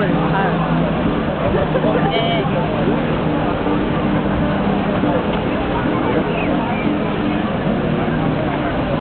对。